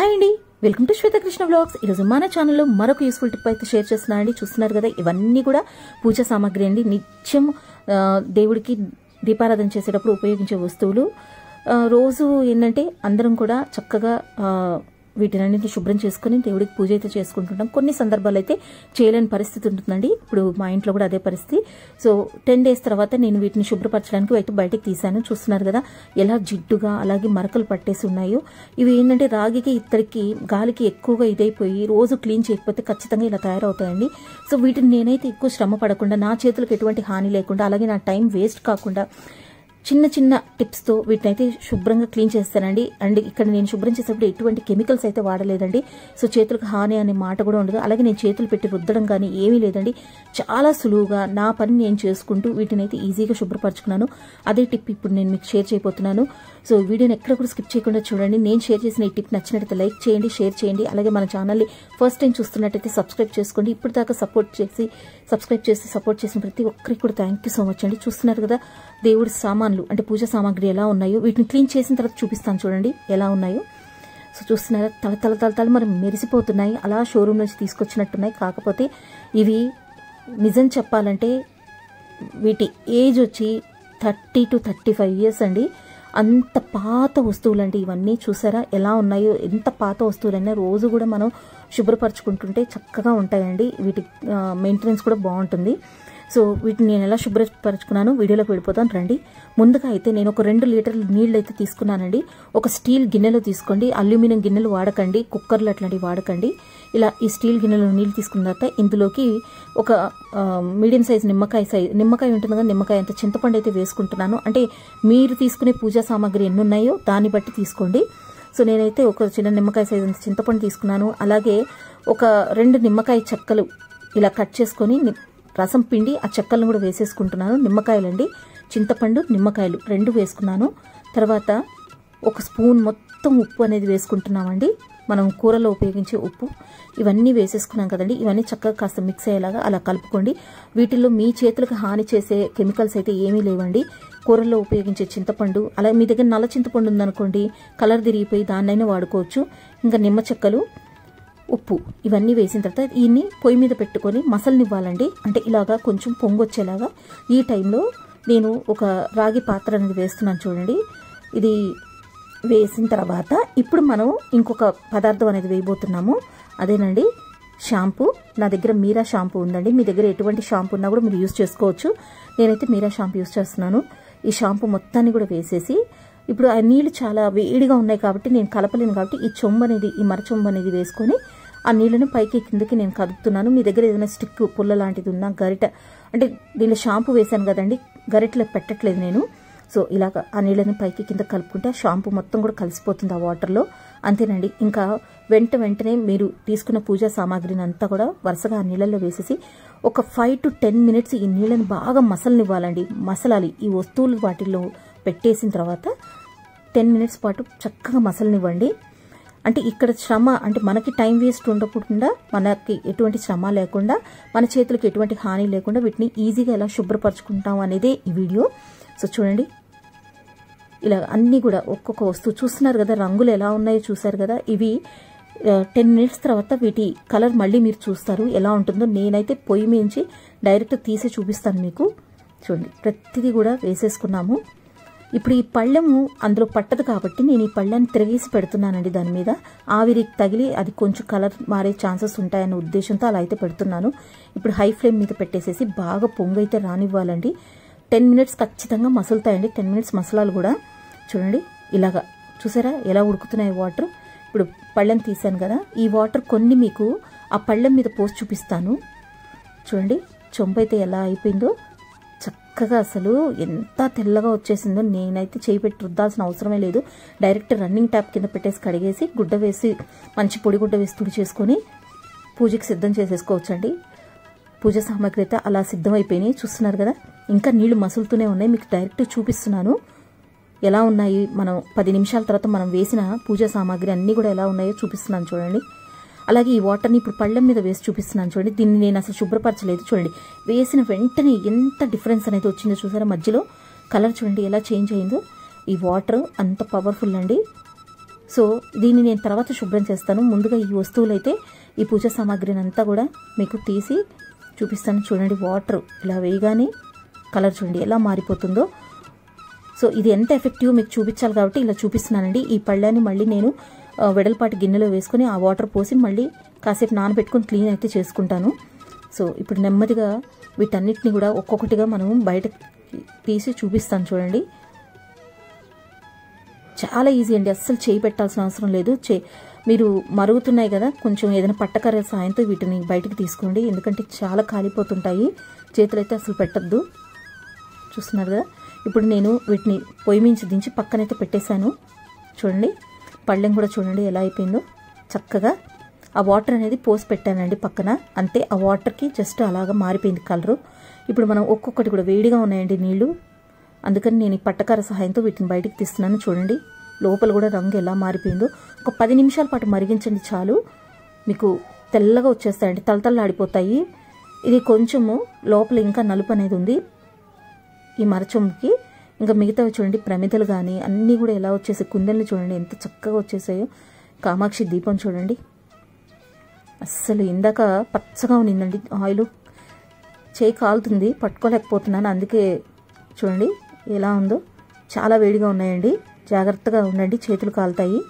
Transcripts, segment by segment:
Hi అండి. Welcome to Swetha Krishna blogs ఈరోజు మన ఛానల్లో మరొక యూస్ఫుల్ టిప్ అయితే షేర్ చేస్తున్నానండి. చూస్తున్నారు కదా ఇవన్నీ కూడా పూజా సామాగ్రి అండి. నిత్యం దేవుడికి దీపారాధన చేసేటప్పుడు ఉపయోగించే వస్తువులు. రోజు ఏంటంటే అందరం కూడా చక్కగా వీటినన్నింటినీ శుభ్రం చేసుకుని దేవుడికి పూజ అయితే చేసుకుంటుంటాం. కొన్ని సందర్భాలు అయితే చేయలేని పరిస్థితి ఉంటుందండి. ఇప్పుడు మా ఇంట్లో కూడా అదే పరిస్థితి. సో టెన్ డేస్ తర్వాత నేను వీటిని శుభ్రపరచడానికి అయితే బయటకు తీశాను. చూస్తున్నారు కదా ఎలా జిడ్డుగా అలాగే మరకలు పట్టేసి ఉన్నాయో. ఇవి ఏంటంటే రాగికి ఇత్తడికి గాలికి ఎక్కువగా ఇదైపోయి రోజు క్లీన్ చేయకపోతే ఖచ్చితంగా ఇలా తయారవుతాయండి. సో వీటిని నేనైతే ఎక్కువ శ్రమ పడకుండా నా చేతులకు ఎటువంటి హాని లేకుండా అలాగే నా టైం వేస్ట్ కాకుండా చిన్న చిన్న టిప్స్తో వీటినైతే శుభ్రంగా క్లీన్ చేస్తానండి. అండ్ ఇక్కడ నేను శుభ్రం చేసేటప్పుడు ఎటువంటి కెమికల్స్ అయితే వాడలేదండి. సో చేతులకు హాని అనే మాట కూడా ఉండదు. అలాగే నేను చేతులు పెట్టి రుద్దడం కానీ ఏమీ లేదండి. చాలా సులువుగా నా పని నేను చేసుకుంటూ వీటిని అయితే ఈజీగా శుభ్రపరచుకున్నాను. అదే టిప్ ఇప్పుడు నేను మీకు షేర్ చేయబోతున్నాను. సో వీడియోని ఎక్కడ కూడా స్కిప్ చేయకుండా చూడండి. నేను షేర్ చేసిన ఈ టిప్ నచ్చినట్లయితే లైక్ చేయండి షేర్ చేయండి. అలాగే మన ఛానల్ని ఫస్ట్ టైం చూస్తున్నట్టయితే సబ్స్క్రైబ్ చేసుకోండి. ఇప్పుడు దాకా సపోర్ట్ చేసి సబ్స్క్రైబ్ చేసి సపోర్ట్ చేసిన ప్రతి ఒక్కరికి కూడా థ్యాంక్ యూ సో మచ్ అండి. చూస్తున్నారు కదా దేవుడి సామాన్లు అంటే పూజ సామాగ్రి ఎలా ఉన్నాయో వీటిని క్లీన్ చేసిన తర్వాత చూపిస్తాను చూడండి ఎలా ఉన్నాయో. సో చూస్తున్నారా? తల తల తల తల మరి మెరిసిపోతున్నాయి. అలా షోరూమ్ నుంచి తీసుకొచ్చినట్టున్నాయి. కాకపోతే ఇవి నిజం చెప్పాలంటే వీటి ఏజ్ వచ్చి thirty to thirty five years అండి. అంత పాత వస్తువులండి ఇవన్నీ. చూసారా? ఎలా ఉన్నాయో ఎంత పాత వస్తువులైనా రోజు కూడా మనం శుభ్రపరచుకుంటుంటే చక్కగా ఉంటాయండి. వీటి మెయింటెనెన్స్ కూడా బాగుంటుంది. సో వీటిని నేను ఎలా శుభ్రపరచుకున్నాను వీడియోలోకి వెళ్ళిపోతాను రండి. ముందుగా అయితే నేను ఒక రెండు లీటర్ల నీళ్ళు అయితే తీసుకున్నానండి. ఒక స్టీల్ గిన్నెలో తీసుకోండి. అల్యూమినియం గిన్నెలు వాడకండి. కుక్కర్లు అట్లాంటివి వాడకండి. ఇలా ఈ స్టీల్ గిన్నెలో నీళ్ళు తీసుకున్న తర్వాత ఇందులోకి ఒక మీడియం సైజ్ నిమ్మకాయ సైజ్ నిమ్మకాయ ఉంటుంది కదా నిమ్మకాయ అంత చింతపండు అయితే వేసుకుంటున్నాను. అంటే మీరు తీసుకునే పూజా సామాగ్రి ఎన్ని ఉన్నాయో దాన్ని బట్టి తీసుకోండి. సో నేనైతే ఒక చిన్న నిమ్మకాయ సైజ్ చింతపండు తీసుకున్నాను. అలాగే ఒక రెండు నిమ్మకాయ చెక్కలు ఇలా కట్ చేసుకొని రసం పిండి ఆ చెక్కలను కూడా వేసేసుకుంటున్నాను. నిమ్మకాయలండి. చింతపండు నిమ్మకాయలు రెండు వేసుకున్నాను. తర్వాత ఒక స్పూన్ మొత్తం ఉప్పు అనేది వేసుకుంటున్నామండి. మనం కూరలో ఉపయోగించే ఉప్పు. ఇవన్నీ వేసేసుకున్నాం కదండి. ఇవన్నీ చక్కగా కాస్త మిక్స్ అయ్యేలాగా అలా కలుపుకోండి. వీటిల్లో మీ చేతులకు హాని చేసే కెమికల్స్ అయితే ఏమీ లేవండి. కూరల్లో ఉపయోగించే చింతపండు అలా మీ దగ్గర నల్ల చింతపండు ఉందనుకోండి కలర్ తిరిగిపోయి దాన్నైనా వాడుకోవచ్చు. ఇంకా నిమ్మ చెక్కలు ఉప్పు ఇవన్నీ వేసిన తర్వాత దీన్ని పొయ్యి మీద పెట్టుకొని మసలనివ్వాలండి. అంటే ఇలాగా కొంచెం పొంగొచ్చేలాగా. ఈ టైంలో నేను ఒక రాగి పాత్ర అనేది వేస్తున్నాను చూడండి. ఇది వేసిన తర్వాత ఇప్పుడు మనం ఇంకొక పదార్థం అనేది వేయబోతున్నాము. అదేనండి షాంపూ. నా దగ్గర మీరా షాంపూ ఉందండి. మీ దగ్గర ఎటువంటి షాంపూ ఉన్నా కూడా మీరు యూస్ చేసుకోవచ్చు. నేనైతే మీరా షాంపూ యూస్ చేస్తున్నాను. ఈ షాంపూ మొత్తాన్ని కూడా వేసేసి ఇప్పుడు ఆ నీళ్ళు చాలా వేడిగా ఉన్నాయి కాబట్టి నేను కలపలేను కాబట్టి ఈ చొంబు అనేది ఈ మర చొంబు అనేది వేసుకొని ఆ నీళ్ళను పైకి కిందకి నేను కదుపుతున్నాను. మీ దగ్గర ఏదైనా స్టిక్ పుల్ల లాంటిది ఉన్నా గరిట అంటే దీనిలో షాంపూ వేశాను కదండి గరిటలో పెట్టట్లేదు నేను. సో ఇలాగ ఆ నీళ్ళని పైకి కింద కలుపుకుంటే ఆ షాంపూ మొత్తం కూడా కలిసిపోతుంది ఆ వాటర్లో. అంతేనండి. ఇంకా వెంట వెంటనే మీరు తీసుకున్న పూజా సామాగ్రిని అంతా కూడా వరుసగా ఆ నీళ్ళల్లో వేసేసి ఒక ఫైవ్ టు టెన్ మినిట్స్ ఈ నీళ్ళని బాగా మసలనివ్వాలండి. మసలాలి. ఈ వస్తువులు వాటిల్లో పెట్టేసిన తర్వాత టెన్ మినిట్స్ పాటు చక్కగా మసలనివ్వండి. అంటే ఇక్కడ శ్రమ అంటే మనకి టైం వేస్ట్ ఉండకుండా మనకి ఎటువంటి శ్రమ లేకుండా మన చేతులకు ఎటువంటి హాని లేకుండా వీటిని ఈజీగా ఎలా శుభ్రపరచుకుంటాం అనేదే ఈ వీడియో. సో చూడండి. ఇలా అన్నీ కూడా ఒక్కొక్క వస్తువు చూస్తున్నారు కదా రంగులు ఎలా ఉన్నాయో చూసారు కదా ఇవి టెన్ మినిట్స్ తర్వాత వీటి కలర్ మళ్ళీ మీరు చూస్తారు ఎలా ఉంటుందో. నేనైతే పొయ్యి మించి డైరెక్ట్ తీసి చూపిస్తాను మీకు. చూడండి ప్రతిదీ కూడా వేసేసుకున్నాము. ఇప్పుడు ఈ పళ్ళెము అందులో పట్టదు కాబట్టి నేను ఈ పళ్ళాన్ని తిరగేసి పెడుతున్నానండి దాని మీద. ఆవిరి తగిలి అది కొంచెం కలర్ మారే ఛాన్సెస్ ఉంటాయన్న ఉద్దేశంతో అలా అయితే పెడుతున్నాను. ఇప్పుడు హై ఫ్లేమ్ మీద పెట్టేసేసి బాగా పొంగైతే రానివ్వాలండి. టెన్ మినిట్స్ ఖచ్చితంగా మసులుతాయండి. టెన్ మినిట్స్ మసలాలు కూడా చూడండి ఇలాగా చూసారా ఎలా ఉడుకుతున్నాయి వాటర్. ఇప్పుడు పళ్ళెం తీసాను కదా ఈ వాటర్ కొన్ని మీకు ఆ పళ్ళెం మీద పోసి చూపిస్తాను. చూడండి చొంపైతే ఎలా అయిపోయిందో. చక్కగా అసలు ఎంత తెల్లగా వచ్చేసిందో నేనైతే చేయి పెట్టి రుద్దాల్సిన అవసరమే లేదు. డైరెక్ట్ రన్నింగ్ ట్యాప్ కింద పెట్టేసి కడిగేసి గుడ్డ వేసి మంచి పొడి గుడ్డ వేసి తుడి చేసుకొని పూజకి సిద్ధం చేసేసుకోవచ్చండి. పూజ సామాగ్రి అయితే అలా సిద్ధమైపోయినాయి. చూస్తున్నారు కదా? ఇంకా నీళ్ళు మసులుతూనే ఉన్నాయి. మీకు డైరెక్ట్ చూపిస్తున్నాను. ఎలా ఉన్నాయి? మనం పది నిమిషాల తర్వాత మనం వేసిన పూజా సామాగ్రి అన్నీ కూడా ఎలా ఉన్నాయో చూపిస్తున్నాను చూడండి. అలాగే ఈ వాటర్ని ఇప్పుడు పళ్ళెం మీద వేసి చూపిస్తున్నాను చూడండి. దీన్ని నేను అసలు శుభ్రపరచలేదు చూడండి. వేసిన వెంటనే ఎంత డిఫరెన్స్ అనేది వచ్చిందో చూసారా? మధ్యలో కలర్ చూడండి ఎలా చేంజ్ అయిందో. ఈ వాటర్ అంత పవర్ఫుల్ అండి. సో దీన్ని నేను తర్వాత శుభ్రం చేస్తాను. ముందుగా ఈ వస్తువులు అయితే ఈ పూజ సామాగ్రిని అంతా కూడా మీకు తీసి చూపిస్తాను. చూడండి వాటర్ ఇలా వేయగానే కలర్ చూడండి ఎలా మారిపోతుందో. సో ఇది ఎంత ఎఫెక్టివ్ మీకు చూపించాలి కాబట్టి ఇలా చూపిస్తున్నానండి. ఈ పళ్ళని మళ్ళీ నేను వెడల్పాటి గిన్నెలో వేసుకొని ఆ వాటర్ పోసి మళ్ళీ కాసేపు నానబెట్టుకొని క్లీన్ అయితే చేసుకుంటాను. సో ఇప్పుడు నెమ్మదిగా వీటన్నిటిని కూడా ఒక్కొక్కటిగా మనం బయట తీసి చూపిస్తాను చూడండి. చాలా ఈజీ అండి. అస్సలు చేయి పెట్టాల్సిన అవసరం లేదు. చే మీరు మరుగుతున్నాయి కదా కొంచెం ఏదైనా పట్టకర్ర సాయంతో వీటిని బయటకు తీసుకోండి. ఎందుకంటే చాలా కాలిపోతుంటాయి. చేతులు అయితే అసలు పెట్టద్దు. చూస్తున్నారు కదా? ఇప్పుడు నేను వీటిని పొయ్యి మించి దించి పక్కనైతే పెట్టేశాను. చూడండి. పళ్ళెం కూడా చూడండి ఎలా అయిపోయిందో. చక్కగా ఆ వాటర్ అనేది పోసి పెట్టానండి పక్కన. అంతే ఆ వాటర్కి జస్ట్ అలాగా మారిపోయింది కలరు. ఇప్పుడు మనం ఒక్కొక్కటి కూడా వేడిగా ఉన్నాయండి నీళ్ళు. అందుకని నేను ఈ పట్టకార సహాయంతో వీటిని బయటికి తీస్తున్నాను చూడండి. లోపల కూడా రంగు ఎలా మారిపోయిందో. ఒక పది నిమిషాల పాటు మరిగించండి చాలు. మీకు తెల్లగా వచ్చేస్తాయండి తలతల్లాడిపోతాయి. ఇది కొంచెము లోపల ఇంకా నలుపు అనేది ఉంది. ఈ మరచొమ్ముకి ఇంకా మిగతావి చూడండి ప్రమిదలు కానీ అన్నీ కూడా ఎలా వచ్చేసాయి? కుందెలు చూడండి ఎంత చక్కగా వచ్చేసాయో. కామాక్షి దీపం చూడండి. అస్సలు ఇందాక పచ్చగా ఉన్నిందండి ఆయిల్. చేయి కాలుతుంది పట్టుకోలేకపోతున్నాను అందుకే చూడండి ఎలా ఉందో. చాలా వేడిగా ఉన్నాయండి. జాగ్రత్తగా ఉండండి చేతులు కాలుతాయి.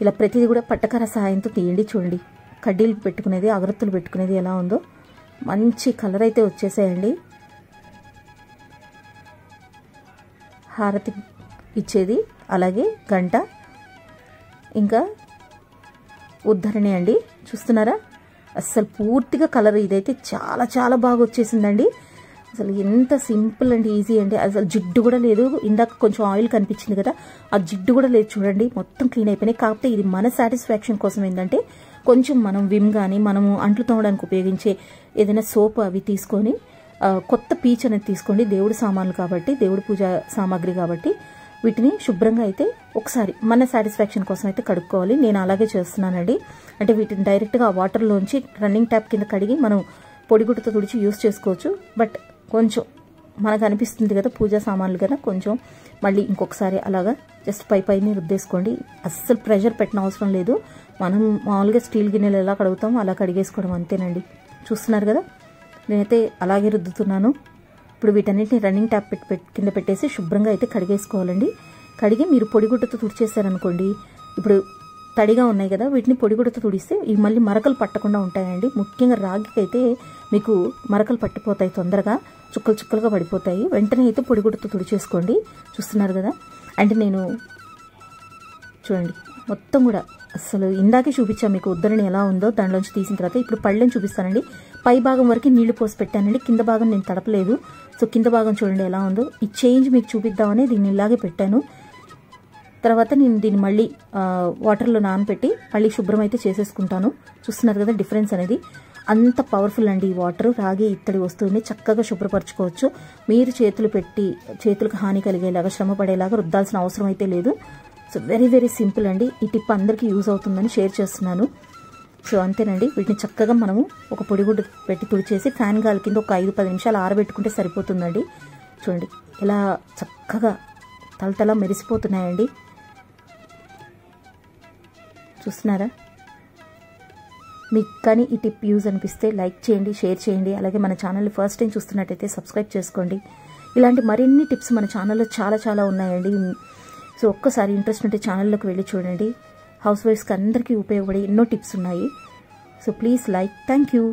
ఇలా ప్రతిదీ కూడా పట్టకర సహాయంతో తీయండి చూడండి. కడ్డీలు పెట్టుకునేది అగరత్తులు పెట్టుకునేది ఎలా ఉందో. మంచి కలర్ అయితే వచ్చేసాయండి. హారతి ఇచ్చేది. అలాగే గంట. ఇంకా ఉద్ధరణి అండి. చూస్తున్నారా? అస్సలు పూర్తిగా కలర్ ఇదైతే చాలా చాలా బాగా వచ్చేసిందండి. అసలు ఎంత సింపుల్ అండ్ ఈజీ అండి. అసలు జిడ్డు కూడా లేదు. ఇందాక కొంచెం ఆయిల్ కనిపించింది కదా ఆ జిడ్డు కూడా లేదు చూడండి. మొత్తం క్లీన్ అయిపోయినాయి. కాకపోతే ఇది మన సాటిస్ఫాక్షన్ కోసం ఏంటంటే కొంచెం మనం విమ్ కానీ మనము అంట్లు తోమడానికి ఉపయోగించే ఏదైనా సోప్ అవి తీసుకొని కొత్త పీచ్ అనేది తీసుకోండి. దేవుడి సామాన్లు కాబట్టి దేవుడి పూజ సామాగ్రి కాబట్టి వీటిని శుభ్రంగా అయితే ఒకసారి మన సాటిస్ఫాక్షన్ కోసం అయితే కడుక్కోవాలి. నేను అలాగే చేస్తున్నానండి. అంటే వీటిని డైరెక్ట్గా ఆ వాటర్లోంచి రన్నింగ్ ట్యాప్ కింద కడిగి మనం పొడిగుడ్డతో తుడిచి యూస్ చేసుకోవచ్చు. బట్ కొంచెం మనకు అనిపిస్తుంది కదా పూజా సామాన్లు కదా కొంచెం మళ్ళీ ఇంకొకసారి అలాగా జస్ట్ పై పైని రుద్దేసుకోండి. అస్సలు ప్రెషర్ పెట్టిన అవసరం లేదు. మనం మామూలుగా స్టీల్ గిన్నెలు ఎలా కడుగుతామో అలా కడిగేసుకోవడం అంతేనండి. చూస్తున్నారు కదా? నేనైతే అలాగే రుద్దుతున్నాను. ఇప్పుడు వీటన్నిటిని రన్నింగ్ ట్యాప్ పెట్టి కింద పెట్టేసి శుభ్రంగా అయితే కడిగేసుకోవాలండి. కడిగి మీరు పొడిగుడ్డతో తుడిచేశారనుకోండి ఇప్పుడు తడిగా ఉన్నాయి కదా వీటిని పొడిగుడ్డతో తుడిస్తే ఇవి మళ్ళీ మరకలు పట్టకుండా ఉంటాయండి. ముఖ్యంగా రాగికి అయితే మీకు మరకలు పట్టిపోతాయి తొందరగా చుక్కలు చుక్కలుగా పడిపోతాయి. వెంటనే అయితే పొడిగుడ్డతో తుడిచేసుకోండి. చూస్తున్నారు కదా? అంటే నేను చూడండి మొత్తం కూడా అసలు ఇందాకే చూపించాను మీకు ఉద్దరణ ఎలా ఉందో దానిలోంచి తీసిన తర్వాత ఇప్పుడు పళ్ళని చూపిస్తానండి. పై భాగం వరకు నీళ్ళు పోసి పెట్టానండి. కింద భాగం నేను తడపలేదు. సో కింద భాగం చూడండి ఎలా ఉందో. ఈ చేంజ్ మీకు చూపిద్దామని దీన్ని ఇలాగే పెట్టాను. తర్వాత నేను దీన్ని మళ్ళీ వాటర్లో నానబెట్టి మళ్ళీ శుభ్రం అయితే చేసేసుకుంటాను. చూస్తున్నారు కదా డిఫరెన్స్ అనేది. అంత పవర్ఫుల్ అండి ఈ వాటర్. రాగి ఇత్తడి వస్తువుని చక్కగా శుభ్రపరచుకోవచ్చు. మీరు చేతులు పెట్టి చేతులకు హాని కలిగేలాగా శ్రమ పడేలాగా రుద్దాల్సిన అవసరం అయితే లేదు. సో వెరీ వెరీ సింపుల్ అండి. ఈ టిప్ అందరికీ యూజ్ అవుతుందని షేర్ చేస్తున్నాను. సో అంతేనండి. వీటిని చక్కగా మనము ఒక పొడిగుడ్డు పెట్టి తుడిచేసి ఫ్యాన్ గాలి కింద ఒక ఐదు పది నిమిషాలు ఆరబెట్టుకుంటే సరిపోతుందండి. చూడండి ఇలా చక్కగా తలతల మెరిసిపోతున్నాయండి. చూస్తున్నారా? మీకు కానీ ఈ టిప్ యూజ్ అనిపిస్తే లైక్ చేయండి షేర్ చేయండి. అలాగే మన ఛానల్ని ఫస్ట్ టైం చూస్తున్నట్టయితే సబ్స్క్రైబ్ చేసుకోండి. ఇలాంటి మరిన్ని టిప్స్ మన ఛానల్లో చాలా చాలా ఉన్నాయండి. సో ఒక్కసారి ఇంట్రెస్ట్ ఉంటే ఛానల్లోకి వెళ్ళి చూడండి. హౌస్ వైఫ్స్కి అందరికీ ఉపయోగపడే ఎన్నో టిప్స్ ఉన్నాయి. So please like. Thank you